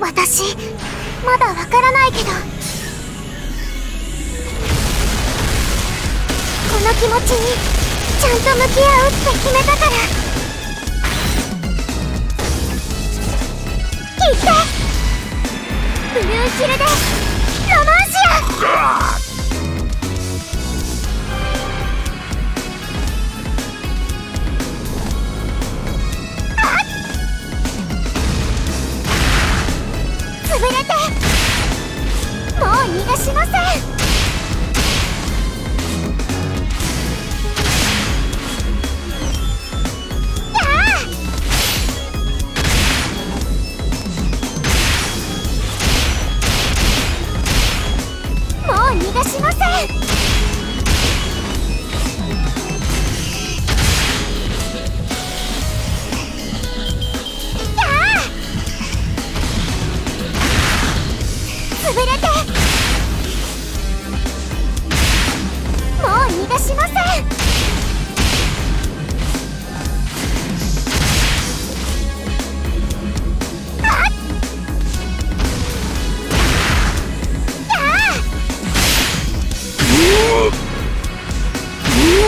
私まだわからないけど。この気持ちにちゃんと向き合うって決めたから。行って。ブルーヒルでロマンシアしません。もう逃がしません。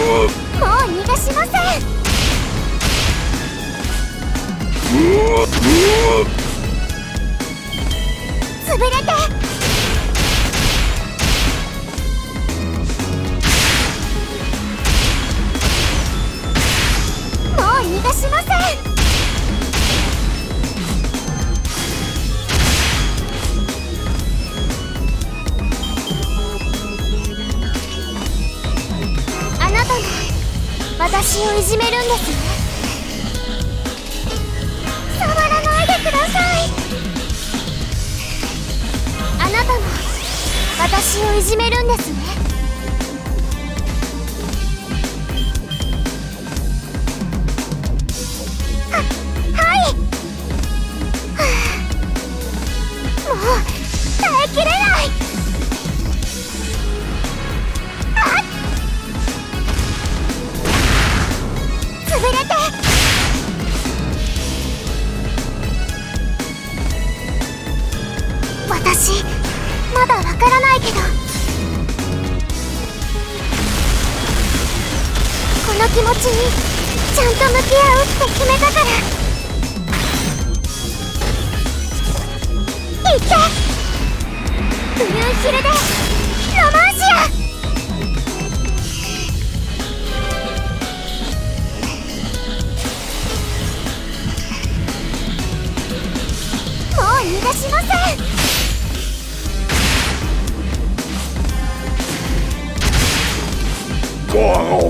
う逃がしません。潰れて。私をいじめるんですね。触らないでください。あなたも私をいじめるんですね。私まだわからないけど。この気持ちにちゃんと向き合うって決めたから。行ってブルーヒルでロマンシア！もう逃がしません！ゴー